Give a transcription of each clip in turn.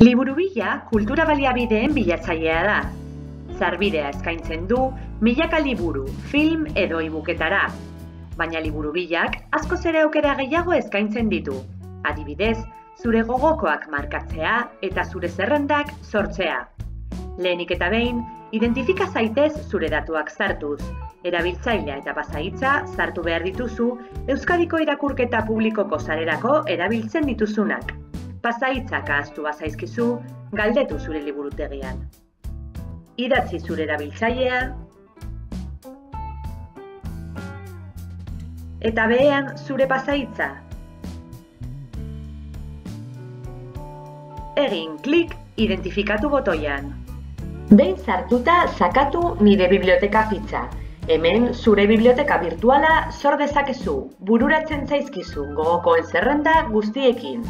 Liburubila kultura baliabideen bilatzailea da. Zarbidea eskaintzen du milaka liburu, film edo ibuketara. Baina liburubilak askoz ere aukera gehiago eskaintzen ditu. Adibidez, zure gogokoak markatzea eta zure zerrendak sortzea. Lehenik eta behin, identifika zaitez zure datuak sartuz. Erabiltzailea eta pasahitza sartu behar dituzu Euskadiko irakurketa publikoko sarerako erabiltzen dituzunak. Pasaitzak ahaztu bazaizkizu, galdetu zure liburutegian. Idatzi zure erabiltzailea, eta behean zure pasaitza. Egin klik identifikatu botoian. Behin sartuta sakatu nire biblioteka fitxa. Hemen zure biblioteka virtuala sor dezakezu, bururatzen zaizkizu gogokoen zerrenda guztiekin.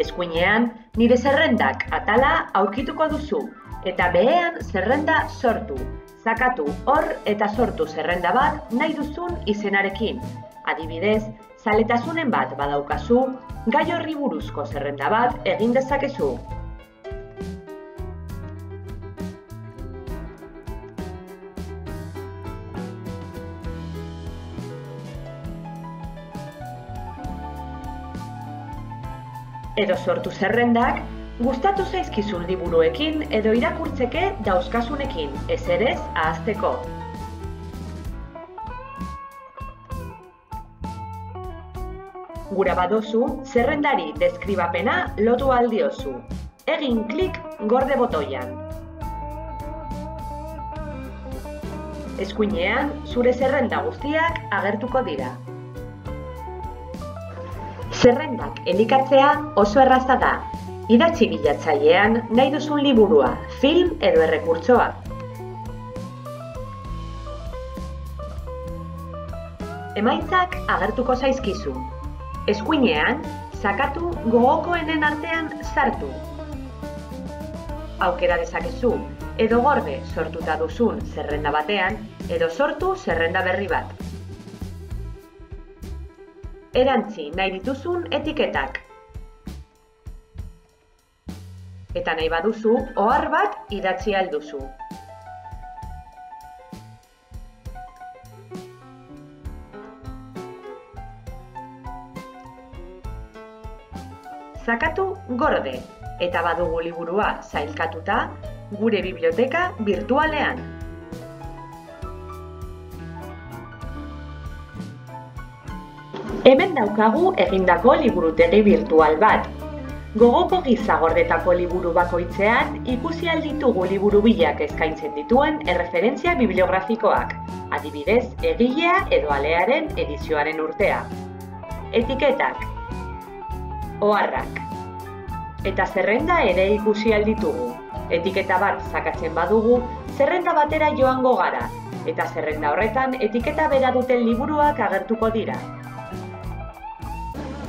Eskuinean nire zerrendak atala aurkituko duzu eta behean zerrenda sortu. Zakatu hor eta sortu zerrenda bat nahi duzun izenarekin. Adibidez, zaletasunen bat badaukazu, gai horri buruzko zerrenda bat egin dezakezu. Edo sortu zerrendak, gustatu zaizkizun liburuekin edo irakurtzeke dauzkasunekin, ez ere ahazteko. Gura badozu, zerrendari deskribapena lotu aldiozu. Egin klik gorde botoian. Eskuinean, zure zerrenda guztiak agertuko dira. Zerrendak elikatzea oso erraza da. Idatzi bilatzailean nahi duzun liburua, film edo errekurtsoa. Emaitzak agertuko zaizkizu. Eskuinean, sakatu gogokoenen artean sartu. Aukera dezakezu, edo gorde sortuta duzun zerrenda batean, edo sortu zerrenda berri bat erantzi nahi dituzun etiketak. Eta nahi baduzu, ohar bat idatzi alduzu. Zakatu gorde eta badugu liburua zailkatuta gure biblioteka virtualean. Hemen daukagu egindako liburutegi virtual bat. Gogoko giza gordetako liburu bakoitzean ikusi alditugu liburu bilak eskaintzen dituen erreferentzia bibliografikoak, adibidez egilea edo alearen edizioaren urtea. Etiketak, oharrak, eta zerrenda ere ikusi alditugu. Etiketa bat zakatzen badugu, zerrenda batera joango gara, eta zerrenda horretan etiketa bera duten liburuak agertuko dira.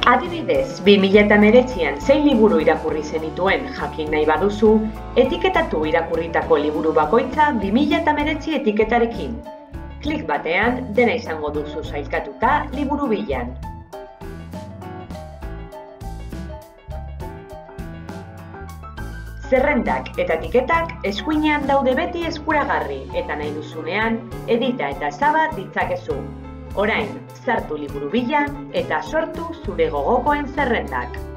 Adibidez, 2008an zein liburu irakurri zenituen jakin nahi baduzu, etiketatu irakurritako liburu bakoitza 2008 etiketarekin. Klik batean, dena izango duzu zailkatuta liburu bilan. Zerrendak eta etiketak eskuinean daude beti eskuragarri eta nahi duzunean edita eta zaba ditzakezu. Orain, sartu liburu bila eta sortu zure gogokoen zerrendak.